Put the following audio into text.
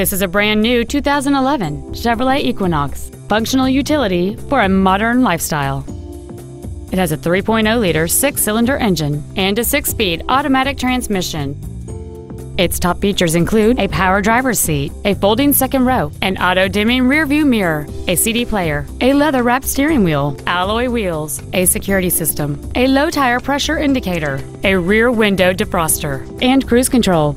This is a brand new 2011 Chevrolet Equinox, functional utility for a modern lifestyle. It has a 3.0-liter six-cylinder engine and a six-speed automatic transmission. Its top features include a power driver's seat, a folding second row, an auto-dimming rearview mirror, a CD player, a leather-wrapped steering wheel, alloy wheels, a security system, a low tire pressure indicator, a rear window defroster, and cruise control.